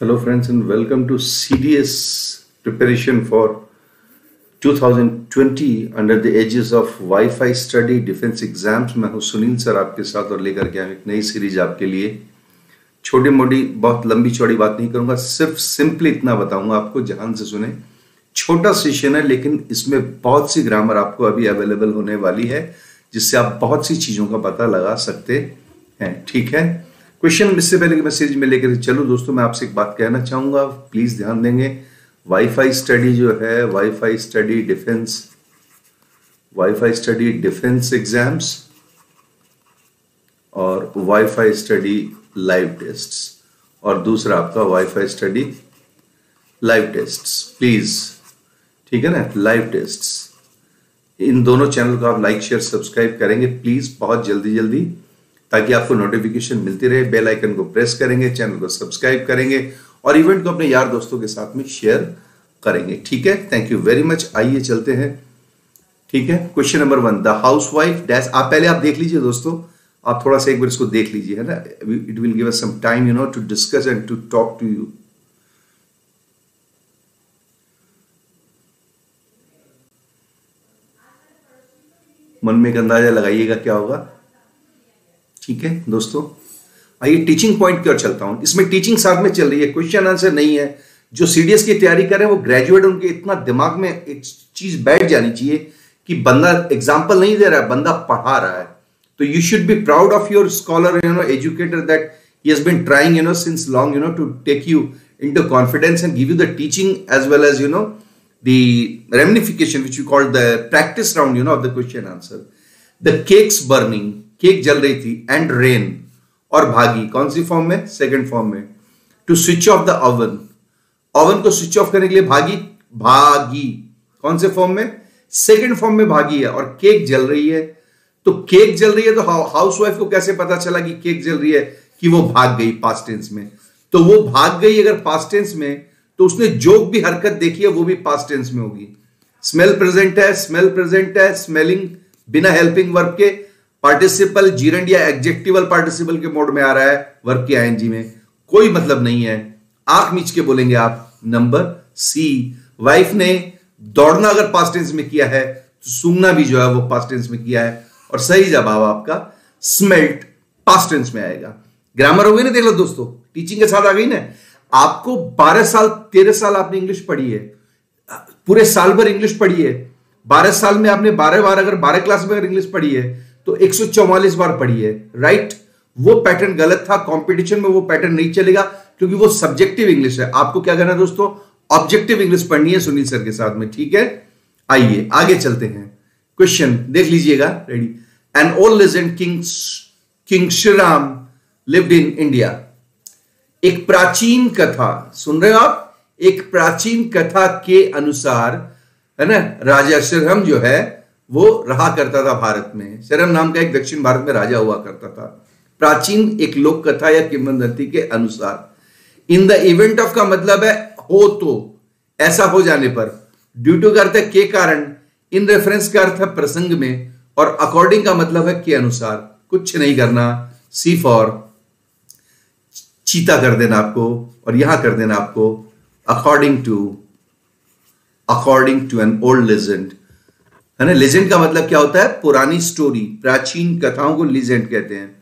Hello, friends, and welcome to CDS preparation for 2020 under the edges of Wi-Fi study, defense exams. मैं हूँ Sunil sir आपके साथ और लेकर के आए एक नई सीरीज़ आपके लिए। छोटी मोटी, बहुत लंबी चौड़ी बात नहीं करूँगा, सिर्फ़ सिंपली इतना बताऊँगा आपको जहाँ से सुने। छोटा सेशन है, लेकिन इसमें बहुत सी ग्रामर आपको अभी अवेलेबल होने वाली है, जिससे आप बहुत सी चीज़ों का पता लगा सकते हैं। ठीक है? क्वेश्चन इससे पहले कि मैं लेकर चलूँ दोस्तों, मैं आपसे एक बात कहना चाहूँगा। प्लीज़ ध्यान देंगे वाईफाई स्टडी जो है wifi study defence wifi study डिफेंस एग्ज़ाम्स और वाईफाई स्टडी लाइव टेस्ट्स और दूसरा आपका wifi study live tests please ठीक है ना? लाइव टेस्ट्स इन दोनों चैनल को आप लाइक शेयर सब्सक्राइब करेंगे। प्लीज़ बहुत जल्दी जल्दी ताकि आपको नोटिफिकेशन मिलती रहे बेल आइकन को प्रेस करेंगे चैनल को सब्सक्राइब करेंगे और इवेंट को अपने यार दोस्तों के साथ में शेयर करेंगे। ठीक है? थैंक यू वेरी मच आइए चलते हैं। ठीक है? Question number one the housewife dash आप पहले आप देख लीजिए दोस्तों। आप थोड़ा सा एक बार इसको देख लीजिए, है ना? It will give us some time you know to discuss and to talk to you मन में एक अंदाज़ा लगाइएगा क्या होगा। ठीक है, दोस्तों। आइए टीचिंग पॉइंट की ओर चलता हूँ। इसमें टीचिंग साथ में चल रही है क्वेश्चन आंसर नहीं है। जो सीडीएस की तैयारी कर रहे हैं, वो ग्रेजुएट उनके इतना दिमाग में एक चीज़ बैठ जानी चाहिए कि बंदा एग्ज़ाम्पल नहीं दे रहा है, बंदा पढ़ा रहा है। तो you should be proud of your scholar you know educator that he's been trying you know since long you know to take you into confidence and give you the teaching as well as you know the ramification which you called the practice round you know of the question answer the cakes burning cake जल रही थी and ran और भागी, कौन सी form में? Second form में. To switch off the oven oven को स्विच ऑफ़ करने के लिए भागी भागी. कौन से फॉर्म में? सेकंड फॉर्म में भागी है और केक जल रही है. तो केक जल रही है तो हाउस वाइफ को कैसे पता चला कि केक जल रही है कि वो भाग गई पास्ट टेंस में? तो वो भाग गई अगर पास्ट टेंस में तो उसने जो भी हरकत देखी है, वो भी पास्ट टेंस में होगी. स्मेल प्रेजेंट है स्मेल प्रेजेंट है स्मेलिंग बिना हेल्पिंग वर्ब के पार्टिसिपल जीरेंड या एग्जेक्टिवल पार्टिसिपल के मोड में आ रहा है वर्क के आईएनजी में। कोई मतलब नहीं है। आँख मीच के बोलेंगे आप, नंबर सी। वाइफ ने दौड़ना अगर पास्ट टेंस में किया है तो सूंघना भी जो है वो पास्ट टेंस में किया है। और सही जवाब आपका स्मेल्ट पास्ट टेंस में आएगा। ग्रामर हो गई ना देख लो दोस्तों टीचिंग के साथ आ गई ना? आपको 12 साल 13 साल आपने इंग्लिश पढ़ी है। पूरे साल भर इंग्लिश पढ़ी है। 12 साल में आपने 12 बार अगर 12 क्लास में अगर इंग्लिश पढ़ी है तो 144 बार पढ़ी है राइट वो पैटर्न गलत था कंपटीशन में वो पैटर्न नहीं चलेगा, क्योंकि वो सब्जेक्टिव इंग्लिश है। आपको क्या करना है दोस्तों? ऑब्जेक्टिव इंग्लिश पढ़नी है सुनील सर के साथ में, ठीक है? आइए, आगे चलते हैं। क्वेश्चन देख लीजिएगा ready an old legend king king Shriram lived in India एक प्राचीन कथा, सुन रहे हो आप? एक प्राचीन कथा के अनुसार, है ना, राजा श्रीराम जो है वो रहा करता था भारत में। शरम नाम का एक दक्षिण भारत में राजा हुआ करता था। प्राचीन एक लोक कथा या किंवदंती के अनुसार इन द इवेंट ऑफ़ का मतलब है, हो तो। ऐसा हो जाने पर ड्यू टू का अर्थ है, के कारण। इन रेफरेंस का अर्थ है, प्रसंग में, और अकॉर्डिंग का मतलब है, के अनुसार। कुछ नहीं करना सी फॉर चीता कर देना आपको, और यहाँ कर देना आपको according to according to an old legend है ना? लेजेंड का मतलब क्या होता है? पुरानी स्टोरी प्राचीन कथाओं को लीजेंड कहते हैं।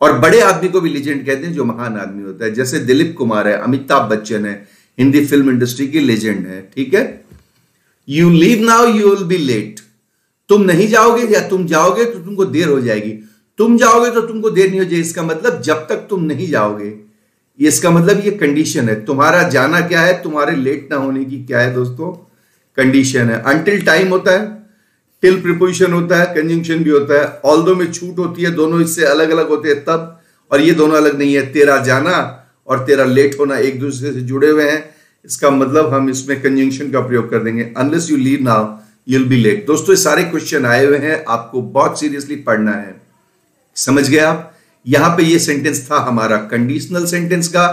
और बड़े आदमी को भी लीजेंड कहते हैं जो महान आदमी होता है। जैसे दिलीप कुमार है, अमिताभ बच्चन है, हिंदी फ़िल्म इंडस्ट्री की लेजेंड है, ठीक है? You leave now you will be late तुम नहीं जाओगे या तुम जाओगे तो तुमको देर हो जाएगी। तुम जाओगे तो तुमको देर नहीं हो जाएगी। इसका मतलब जब तक तुम नहीं जाओगे, इसका मतलब ये कंडीशन है। तुम्हारा जाना क्या है? तुम्हारे लेट ना होने की क्या है दोस्तों? कंडीशन है। अंटिल टाइम होता है। टिल प्रिपोजिशन होता है कंजंक्शन भी होता है। ऑल दो में छूट होती है, दोनों इससे अलग अलग होते हैं तब, और ये दोनों अलग नहीं है। तेरा जाना और तेरा लेट होना एक दूसरे से जुड़े हुए हैं। इसका मतलब हम इसमें कंजंक्शन का प्रयोग कर देंगे। Unless you leave now you'll be late दोस्तों, ये सारे क्वेश्चन आए हुए हैं। आपको बहुत सीरियसली पढ़ना है। समझ गए आप? यहाँ पे ये सेंटेंस था हमारा कंडीशनल सेंटेंस का।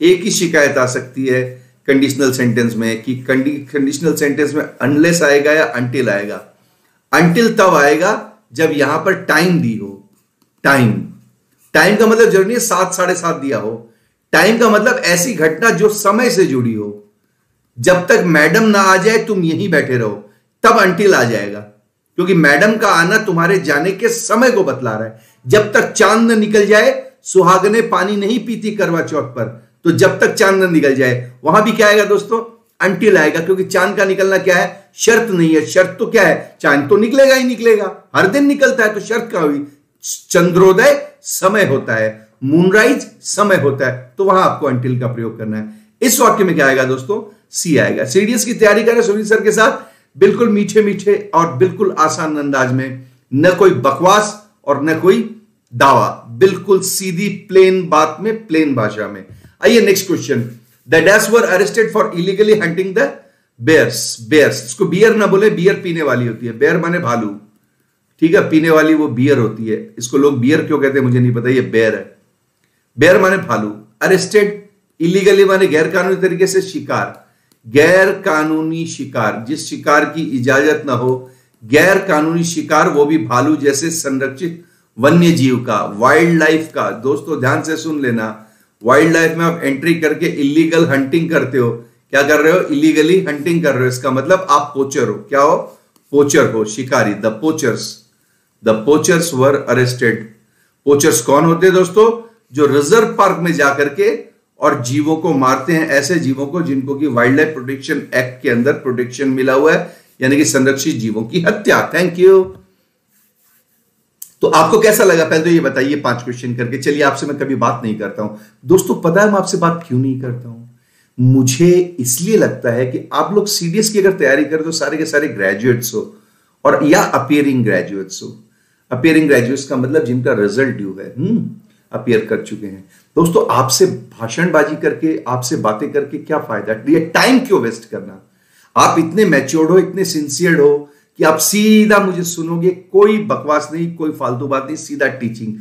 एक ही शिकायत आ सकती है कंडीशनल सेंटेंस में कि कंडीशनल सेंटेंस में अनलेस आएगा या अनटिल आएगा। अंटिल तब आएगा जब यहाँ पर टाइम दी हो। टाइम टाइम का मतलब ज़रूरी है सात, साढ़े सात दिया हो। टाइम का मतलब ऐसी घटना जो समय से जुड़ी हो। जब तक मैडम ना आ जाए, तुम यहीं बैठे रहो। तब अंटिल आ जाएगा। क्योंकि मैडम का आना तुम्हारे जाने के समय को बतला रहा है। जब तक चाँद न निकल जाए, सुहागने पानी नहीं पीती करवा चौथ पर तो जब तक चाँद न निकल जाए, वहाँ भी क्या आएगा दोस्तों? अंटिल आएगा, क्योंकि चाँद का निकलना क्या है? शर्त नहीं है। शर्त तो क्या है? चाँद तो निकलेगा ही निकलेगा। हर दिन निकलता है तो शर्त क्या हुई चंद्रोदय समय होता है मूनराइज समय होता है तो वहाँ आपको अंटिल का प्रयोग करना है। इस वाक्य में क्या आएगा दोस्तों? सी आएगा। सीडीएस की तैयारी करें सुनील सर के साथ। बिल्कुल मीठे मीठे और बिल्कुल आसान अंदाज में। न कोई बकवास और न कोई दावा। बिल्कुल सीधी प्लेन बात में प्लेन भाषा में। आइए next question dash were arrested for illegally hunting the bears bears इसको बियर ना बोले बियर पीने वाली होती है। बेयर माने भालू। ठीक है, पीने वाली वो बियर होती है। इसको लोग बियर क्यों कहते हैं, मुझे नहीं पता, ये बेयर है। बेयर माने भालू। अरेस्टेड इलीगली माने गैर कानूनी तरीके से शिकार। गैर कानूनी शिकार, जिस शिकार की इजाज़त ना हो गैर कानूनी शिकार वो भी भालू जैसे संरक्षित वन्य जीव का वाइल्ड लाइफ का। दोस्तों, ध्यान से सुन लेना। वाइल्ड लाइफ में आप एंट्री करके इलीगल हंटिंग करते हो, क्या कर रहे हो? इलीगली हंटिंग कर रहे हो। इसका मतलब आप पोचर हो। क्या हो? पोचर हो, शिकारी। The poachers the poachers were arrested poachers कौन होते हैं दोस्तों? जो रिज़र्व पार्क में जाकर के और जीवों को मारते हैं, ऐसे जीवों को जिनको कि वाइल्ड लाइफ प्रोटेक्शन एक्ट के अंदर प्रोटेक्शन मिला हुआ है, यानी कि संरक्षित जीवों की हत्या। थैंक यू तो आपको कैसा लगा? पहले तो ये बताइए पाँच क्वेश्चन करके। चलिए, आपसे मैं कभी बात नहीं करता हूँ। दोस्तों, पता है मैं आपसे बात क्यों नहीं करता हूँ? मुझे इसलिए लगता है कि आप लोग सीडीएस की अगर तैयारी करें तो सारे के सारे ग्रेजुएट्स हो, और या अपियरिंग ग्रेजुएट्स हो। अपियरिंग ग्रेजुएट्स का मतलब जिनका रिज़ल्ट ड्यू है। हम्म अपियर कर चुके हैं। दोस्तों, आपसे भाषणबाजी करके, आपसे बातें करके क्या फ़ायदा? टाइम क्यों वेस्ट करना? आप इतने मैच्योर्ड हो, इतने सिंसियर हो कि आप सीधा मुझे सुनोगे, कोई बकवास नहीं, कोई फालतू बात नहीं, सीधा टीचिंग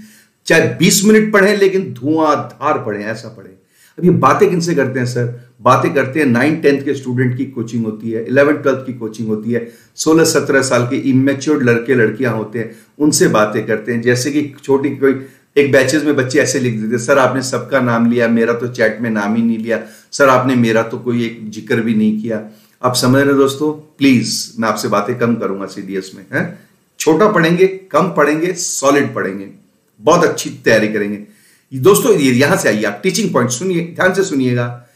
चाहे 20 मिनट पढ़े, लेकिन धुआंधार पढ़े, ऐसा पढ़े। अब ये बातें किनसे करते हैं, सर? बातें करते हैं नाइन टेंथ के स्टूडेंट की कोचिंग होती है इलेवन ट्वेल्थ की कोचिंग होती है, सोलह, सत्रह साल के इमेच्योर्ड लड़के, लड़कियाँ होते हैं, उनसे बातें करते हैं। जैसे कि छोटी कोई, एक बैचेस में बच्चे ऐसे लिख देते सर, आपने सबका नाम लिया, मेरा तो चैट में नाम ही नहीं लिया। सर, आपने मेरा तो कोई एक ज़िक्र भी नहीं किया। आप समझ रहे दोस्तों? प्लीज़ मैं आपसे बातें कम करूँगा सीडीएस में, है? छोटा पढ़ेंगे, कम पढ़ेंगे सॉलिड पढ़ेंगे। बहुत अच्छी तैयारी करेंगे। दोस्तों, ये यहाँ से आइए, आप टीचिंग पॉइंट सुनिए, ध्यान से सुनिएगा।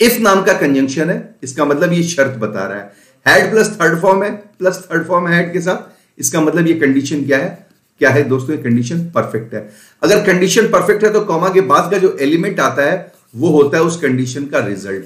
इफ़ नाम का कंजंक्शन है, इसका मतलब ये शर्त बता रहा है। हेड प्लस थर्ड फॉर्म है प्लस थर्ड फॉर्म है हेड के साथ। इसका मतलब ये कंडीशन क्या है? क्या है दोस्तों, ये कंडीशन परफेक्ट है। अगर कंडीशन परफेक्ट है तो कॉमा के बाद का जो एलिमेंट आता है, वो होता है उस कंडीशन का रिज़ल्ट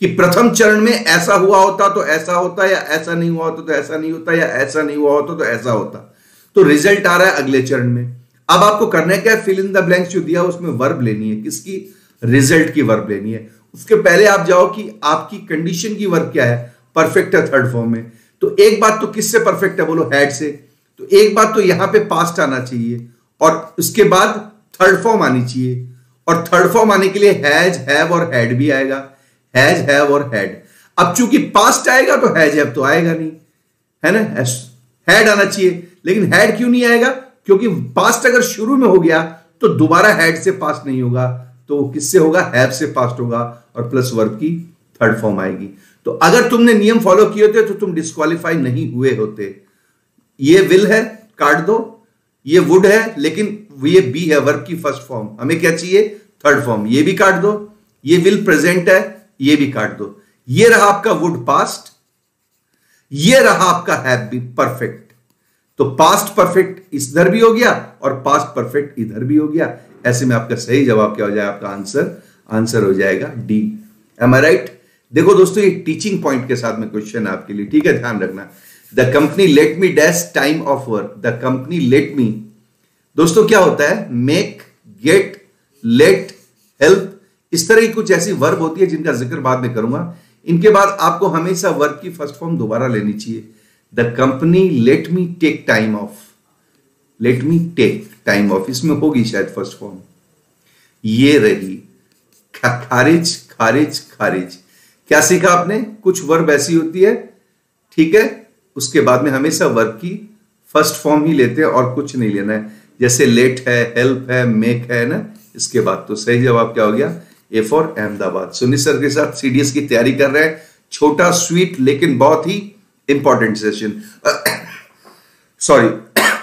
कि प्रथम चरण में ऐसा हुआ होता तो ऐसा होता, या ऐसा नहीं हुआ होता तो ऐसा नहीं होता, या ऐसा नहीं हुआ होता तो ऐसा होता। तो रिज़ल्ट आ रहा है अगले चरण में। अब आपको करना क्या? फिल इन द ब्लैंक्स जो दिया, उसमें वर्ब लेनी है। किसकी? रिज़ल्ट की वर्ब लेनी है। उसके पहले आप जाओ कि आपकी कंडीशन की वर्ब क्या है? परफेक्ट है थर्ड फॉर्म में। तो एक बात तो किससे परफेक्ट है? बोलो हैड से। तो एक बात तो यहाँ पे पास्ट आना चाहिए। और उसके बाद थर्ड फॉर्म आनी चाहिए। और थर्ड फॉर्म आने के लिए हैज़ हैव और हैड भी आएगा। हैज़, हैव और हैड। अब चूँकि पास्ट आएगा तो हैज़, हैव तो आएगा नहीं। है ना? हैड आना चाहिए। लेकिन हैड क्यों नहीं आएगा? क्योंकि पास्ट अगर शुरू में हो गया तो दोबारा हैड से पास्ट नहीं होगा। तो किससे होगा? हैव से पास्ट होगा और प्लस वर्ब की थर्ड फॉर्म आएगी। तो अगर तुमने नियम फॉलो किए होते तो तुम डिस्कालीफाई नहीं हुए होते। ये विल है, काट दो। ये वुड है, लेकिन ये बी है, वर्ब की फ़र्स्ट फॉर्म हमें क्या चाहिए? थर्ड फॉर्म ये भी काट दो। ये विल प्रेजेंट है ये भी काट दो। ये रहा आपका वुड पास्ट ये रहा आपका बी परफेक्ट तो पास्ट परफेक्ट इधर भी हो गया और पास्ट परफेक्ट इधर भी हो गया। ऐसे में आपका सही जवाब क्या हो जाएगा आपका आंसर आंसर हो जाएगा डी एम आई राइट देखो दोस्तों, ये टीचिंग पॉइंट के साथ में क्वेश्चन आपके लिए। ठीक है, ध्यान रखना। The company let me dash time off work the company let me दोस्तों, क्या होता है? मेक गेट लेट हेल्प इस तरह की कुछ ऐसी वर्ब होती है जिनका ज़िक्र बाद में करूँगा। इनके बाद आपको हमेशा वर्ब की फ़र्स्ट फॉर्म दोबारा लेनी चाहिए। The company let me take time off let me take time off इसमें होगी शायद फ़र्स्ट फॉर्म ये रही खारिज खारिज खारिज। क्या सीखा आपने? कुछ वर्ब ऐसी होती है, ठीक है? उसके बाद में हमेशा वर्ब की फ़र्स्ट फॉर्म ही लेते हैं और कुछ नहीं लेना है। जैसे लेट है हेल्प है मेक है ना? इसके बाद तो सही जवाब क्या हो गया? ए फॉर अहमदाबाद सुनी सर के साथ सीडीएस की तैयारी कर रहे हैं। छोटा स्वीट लेकिन बहुत ही इंपॉर्टेंट सेशन सॉरी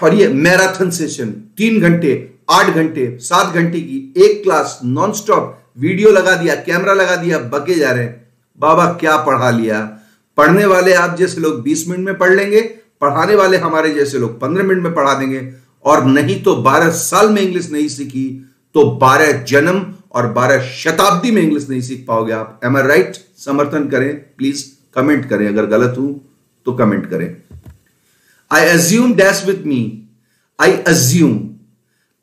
और ये मैराथन सेशन तीन घंटे, आठ घंटे, सात घंटे की एक क्लास नॉन स्टॉप वीडियो लगा दिया कैमरा लगा दिया, बके जा रहे हैं। बाबा, क्या पढ़ा लिया? पढ़ने वाले आप जैसे लोग 20 मिनट में पढ़ लेंगे, पढ़ाने वाले हमारे जैसे लोग 15 मिनट में पढ़ा देंगे। और नहीं तो 12 साल में इंग्लिश नहीं सीखी तो 12 जन्म और 12 शताब्दी में इंग्लिश नहीं सीख पाओगे आप। एम आई राइट समर्थन करें। प्लीज़ कमेंट करें। अगर गलत हूँ तो कमेंट करें। I assume dash with me I assume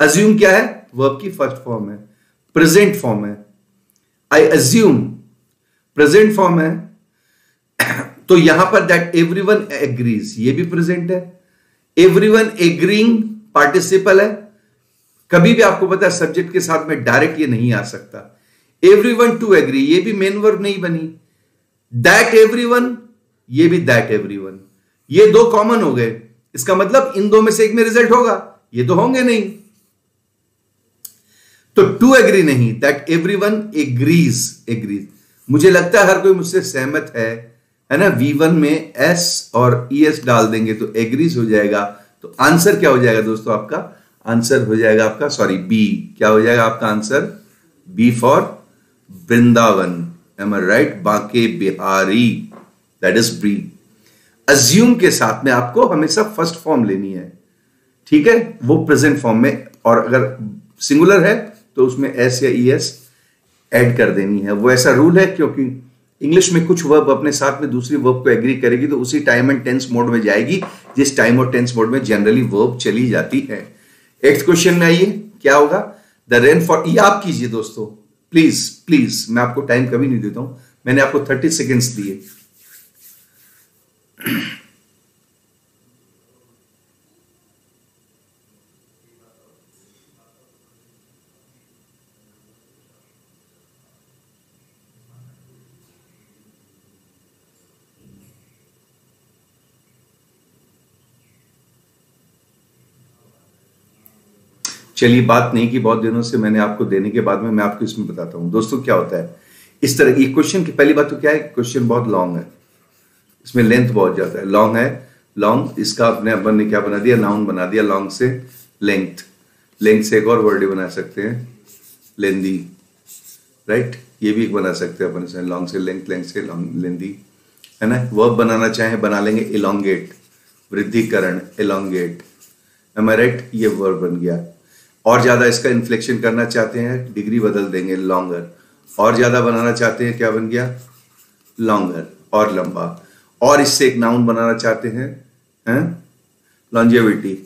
assume क्या है? वर्ब की फ़र्स्ट फॉर्म है। प्रेजेंट फॉर्म है। आई अज्यूम प्रेजेंट फॉर्म है। तो यहाँ पर दैट एवरीवन एग्रीज ये भी प्रेजेंट है। एवरीवन एग्रीइंग पार्टिसिपल है। कभी भी आपको पता है सब्जेक्ट के साथ में डायरेक्ट ये नहीं आ सकता। एवरी वन टू एग्री ये भी मेन वर्ब नहीं बनी। दैट एवरीवन ये भी दैट एवरीवन ये दो कॉमन हो गए। इसका मतलब इन दो में से एक में रिज़ल्ट होगा। ये तो होंगे नहीं। तो टू एग्री नहीं that everyone agrees agrees मुझे लगता है हर कोई मुझसे सहमत है है ना? वी वन में एस और ई एस डाल देंगे तो एग्रीज हो जाएगा। तो आंसर क्या हो जाएगा दोस्तों आपका? आंसर हो जाएगा आपका सॉरी बी क्या हो जाएगा आपका answer? B for Vrindavan. Am right Banke Bihari. That is B assume के साथ में आपको हमेशा फ़र्स्ट फॉर्म लेनी है। ठीक है? वो प्रेजेंट फॉर्म में, और अगर सिंगुलर है तो उसमें एस या ई एस ऐड कर देनी है। वो ऐसा रूल है, क्योंकि इंग्लिश में कुछ वर्ब अपने साथ में दूसरी वर्ब को एग्री करेगी तो उसी टाइम एंड टेंस मोड में जाएगी, जिस टाइम और टेंस मोड में जनरली वर्ब चली जाती है। एक क्वेश्चन में आइए, क्या होगा? द रेन फॉर ये आप कीजिए दोस्तों। प्लीज़ प्लीज़ मैं आपको टाइम कभी नहीं देता हूँ। मैंने आपको थर्टी सेकेंड्स दिए। चलिए, बात नहीं की बहुत दिनों से मैंने आपको देने के बाद में, मैं आपको इसमें बताता हूँ। दोस्तों, क्या होता है? इस तरह, ये क्वेश्चन की, पहली बात तो क्या है? क्वेश्चन बहुत लॉन्ग है। इसमें लेंथ बहुत ज़्यादा है। लॉन्ग है लॉन्ग इसका अपने अपन ने क्या बना दिया? नाउन बना दिया लॉन्ग से लेंथ लेंथ से एक और वर्ड बना सकते हैं। लेंदी राइट ये भी एक बना सकते हैं अपन लॉन्ग से लेंथ लेंथ से लॉन्ग लेंदी है ना? वर्ब बनाना चाहे, बना लेंगे इलोंगेट वृद्धिकरण इलोंगेट एम आई राइट ये वर्ब बन गया। और ज़्यादा इसका इन्फ्लेक्शन करना चाहते हैं डिग्री बदल देंगे लॉन्गर और ज़्यादा बनाना चाहते हैं, क्या बन गया? लॉन्गर और लंबा. और इससे एक नाउन बनाना चाहते हैं हैं? लॉन्जेविटी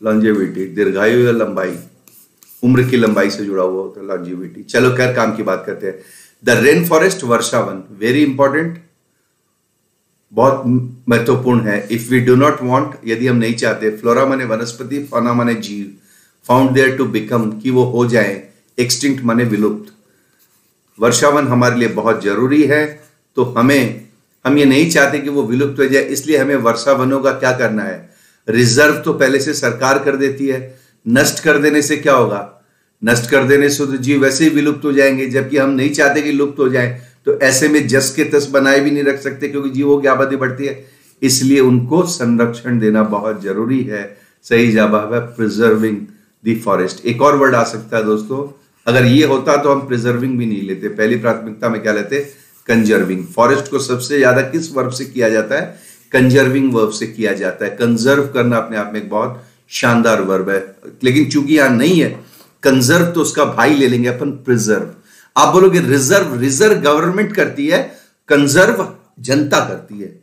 लॉन्जेविटी दीर्घायु या लंबाई. उम्र की लंबाई से जुड़ा हुआ होता है लॉन्जेविटी चलो खैर, काम की बात करते हैं. द रेन फॉरेस्ट वर्षावन. वेरी इंपॉर्टेंट बहुत महत्वपूर्ण है. If we do not want यदि हम नहीं चाहते फ्लोरा माने वनस्पति फौना माने जीव. फाउंड देयर टू बिकम कि वो हो जाए एक्सटिंक्ट माने विलुप्त। वर्षावन हमारे लिए बहुत ज़रूरी है तो हमें, हम ये नहीं चाहते कि वो विलुप्त हो जाए, इसलिए हमें वर्षावनों का क्या करना है? रिज़र्व तो पहले से सरकार कर देती है, नष्ट कर देने से क्या होगा? नष्ट कर देने से तो जीव वैसे ही विलुप्त हो जाएँगे, जबकि हम नहीं चाहते कि लुप्त हो जाए तो ऐसे में जस के तस बनाए भी नहीं रख सकते, क्योंकि जीवों की आबादी बढ़ती है। इसलिए उनको संरक्षण देना बहुत ज़रूरी है। सही जवाब है प्रिजर्विंग फॉरेस्ट। एक और वर्ड आ सकता है दोस्तों, अगर ये होता तो हम प्रिजर्विंग भी नहीं लेते। पहली प्राथमिकता में क्या लेते? कंजर्विंग फॉरेस्ट को सबसे ज़्यादा किस वर्ब से किया जाता है? कंजर्विंग वर्ब से किया जाता है। कंजर्व करना अपने आप में एक बहुत शानदार वर्ब है। लेकिन चूँकि यहाँ नहीं है कंजर्व तो उसका भाई ले लेंगे अपन प्रिजर्व आप बोलोगे रिज़र्व रिज़र्व गवर्नमेंट करती है कंजर्व जनता करती है।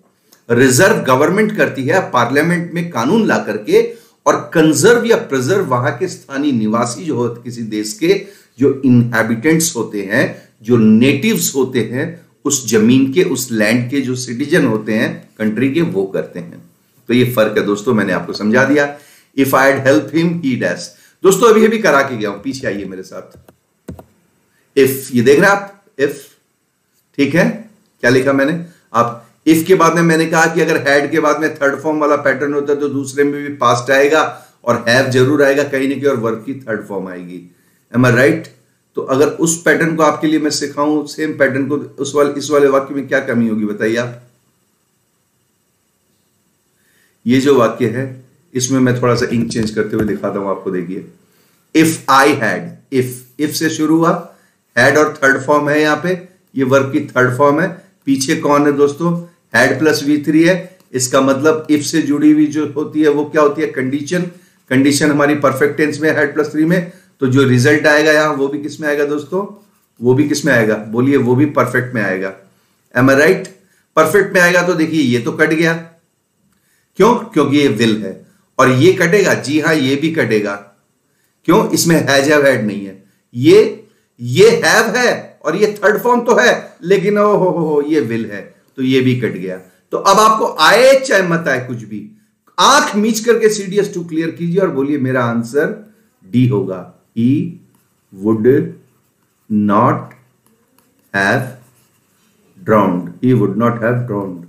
रिज़र्व गवर्नमेंट करती है पार्लियामेंट में कानून ला करके और कंजर्व या प्रिजर्व वहाँ के स्थानीय निवासी जो होते किसी देश के जो इनहेबिटेंट्स होते हैं, जो नेटिव्स होते हैं, उस ज़मीन के, उस लैंड के जो सिटीजन होते हैं कंट्री के, वो करते हैं। तो ये फ़र्क है दोस्तों, मैंने आपको समझा दिया। If I help him he dash दोस्तों अभी अभी करा के गया हूँ, पीछे आइए मेरे साथ। इफ़ ये देख रहे आप? इफ़ ठीक है? क्या लिखा मैंने? आप इफ़ के बाद में मैंने कहा कि अगर हैड के बाद में थर्ड फॉर्म वाला पैटर्न होता है तो दूसरे में भी पास्ट आएगा और हैव ज़रूर आएगा, कहीं ना कहीं और वर्क की थर्ड फॉर्म आएगी। एम आई राइट तो अगर उस पैटर्न को आपके लिए मैं सिखाऊं सेम पैटर्न को, उस वाले, इस वाले वाक्य में क्या कमी होगी बताइए आप? ये जो वाक्य है, इसमें मैं थोड़ा सा इंक चेंज करते हुए दिखाता हूँ आपको, देखिए। If I had if if से शुरू हुआ हैड और थर्ड फॉर्म है यहाँ पे, ये वर्ब की थर्ड फॉर्म है। पीछे कौन है दोस्तों? हैड प्लस वी थ्री है, इसका मतलब इफ़ से जुड़ी हुई जो होती है, वो क्या होती है? कंडीशन कंडीशन हमारी परफेक्ट टेंस में हेड प्लस थ्री में। तो जो रिज़ल्ट आएगा यहाँ, वो भी किसमें आएगा दोस्तों? वो भी किसमें आएगा? बोलिए, वो भी परफेक्ट में आएगा। एम आई राइट परफेक्ट में आएगा तो देखिए, ये तो कट गया। क्यों? क्योंकि ये विल है। और ये कटेगा? जी हाँ, ये भी कटेगा। क्यों? इसमें हैज़ हैव हैड नहीं है। ये ये हैव है और ये थर्ड फॉर्म तो है, लेकिन ओ हो हो, ये विल है। तो ये भी कट गया। तो अब आपको आए चाहे मत आए कुछ भी, आँख मीच करके सीडीएस टू क्लियर कीजिए और बोलिए, मेरा आंसर डी होगा। He would not have drowned he would not have drowned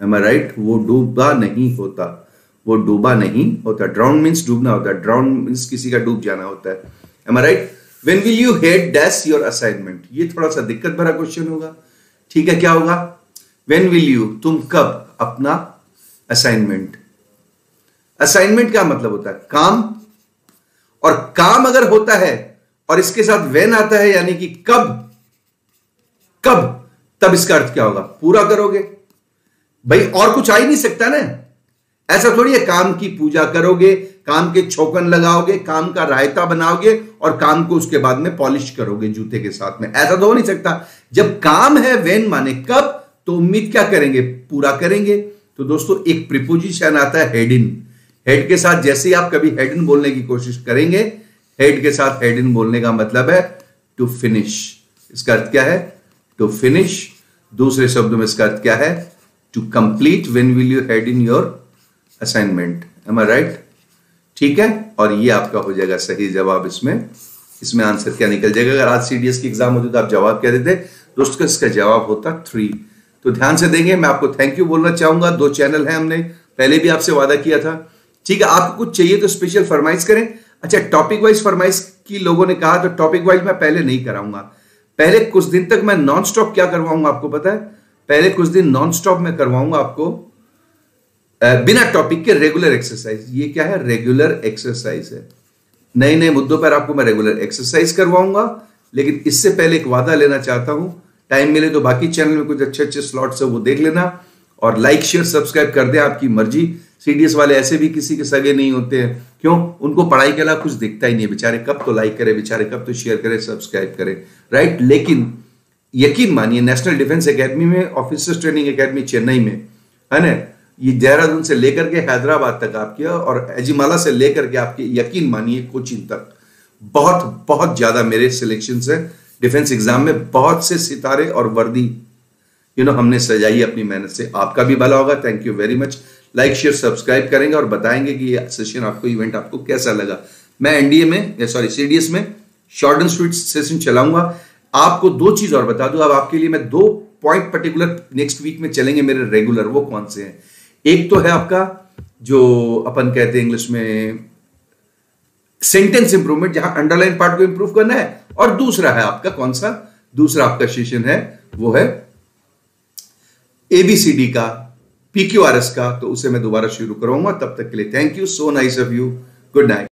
am I right वो डूबा नहीं होता। वो डूबा नहीं होता। ड्राउंड मीन्स डूबना होता है। ड्राउंड मीन्स किसी का डूब जाना होता है। Am I right when will you hand dash your assignment ये थोड़ा सा दिक्कत भरा क्वेश्चन होगा। ठीक है, क्या होगा? वेन विल यू तुम कब अपना असाइनमेंट असाइनमेंट क्या मतलब होता है काम। और काम अगर होता है और इसके साथ वेन आता है, यानी कि कब कब, तब इसका अर्थ क्या होगा? पूरा करोगे। भाई, और कुछ आ ही नहीं सकता ना। ऐसा थोड़ी है, काम की पूजा करोगे काम के छोकन लगाओगे, काम का रायता बनाओगे और काम को उसके बाद में पॉलिश करोगे जूते के साथ में। ऐसा तो हो नहीं सकता। जब काम है वेन माने कब तो उम्मीद क्या करेंगे? पूरा करेंगे। तो दोस्तों, एक प्रिपोजिशन आता है हेड इन। हेड के साथ जैसे ही आप कभी हेड इन बोलने की कोशिश करेंगे, हेड के साथ हेड इन बोलने का मतलब है टू फिनिश इसका अर्थ क्या है? टू फिनिश दूसरे शब्दों में इसका अर्थ क्या है? To complete when will you hand in your assignment am I right ठीक है? और ये आपका हो जाएगा सही जवाब इसमें। इसमें आंसर क्या निकल जाएगा? अगर आज सीडीएस की एग्ज़ाम होती तो आप जवाब क्या देते। दोस्तों, इसका जवाब होता थ्री तो ध्यान से देंगे मैं आपको थैंक यू बोलना चाहूँगा। दो चैनल है हमने। पहले भी आपसे वादा किया था। ठीक है, आपको कुछ चाहिए तो स्पेशल फरमाइश करें। अच्छा टॉपिक वाइज फरमाइश की लोगों ने कहा तो टॉपिक वाइज मैं पहले नहीं कराऊँगा। पहले कुछ दिन तक मैं नॉन स्टॉप क्या करवाऊँगा आपको पता है? पहले कुछ दिन नॉन स्टॉप में करवाऊँगा आपको। बिना टॉपिक के रेगुलर एक्सरसाइज ये क्या है? रेगुलर एक्सरसाइज है। नए नए मुद्दों पर आपको मैं रेगुलर एक्सरसाइज करवाऊँगा, लेकिन इससे पहले एक वादा लेना चाहता हूँ। टाइम मिले तो बाकी चैनल में कुछ अच्छे अच्छे स्लॉट्स है, वो देख लेना। और लाइक शेयर सब्सक्राइब कर दे आपकी मर्ज़ी। सीडीएस वाले ऐसे भी किसी के सगे नहीं होते हैं। क्यों? उनको पढ़ाई के अलावा कुछ दिखता ही नहीं है। बेचारे कब तो लाइक करे, बेचारे कब तो शेयर करे सब्सक्राइब करे। राइट लेकिन यकीन मानिए नेशनल डिफेंस एकेडमी में ऑफिसर्स ट्रेनिंग एकेडमी चेन्नई में, है ना? ये देहरादून से लेकर के हैदराबाद तक आपके, और एजिमाला से लेकर के आपके यकीन मानिए कोचिंग तक। बहुत बहुत ज़्यादा मेरे सिलेक्शन है। डिफेंस एग्ज़ाम में बहुत से सितारे और वर्दी यू नो हमने सजाई अपनी मेहनत से। आपका भी भला होगा। Thank you very much like share subscribe करेंगे और बताएँगे कि ये सेशन आपको इवेंट आपको कैसा लगा। मैं एनडीए में सॉरी सीडीएस में शॉर्ट एंड स्वीट सेशन चलाऊँगा। आपको दो चीज़ और बता दू। अब आपके लिए मैं दो पॉइंट पर्टिकुलर नेक्स्ट वीक में चलेंगे मेरे रेगुलर वो कौन से हैं? एक तो है आपका, जो अपन कहते हैं इंग्लिश में सेंटेंस इंप्रूवमेंट जहाँ अंडरलाइन पार्ट को इंप्रूव करना है, और दूसरा है आपका कौन सा? दूसरा आपका सेशन है, वो है एबीसीडी का पीक्यूआरएस का तो उसे मैं दोबारा शुरू करूँगा तब तक के लिए thank you so nice of you good night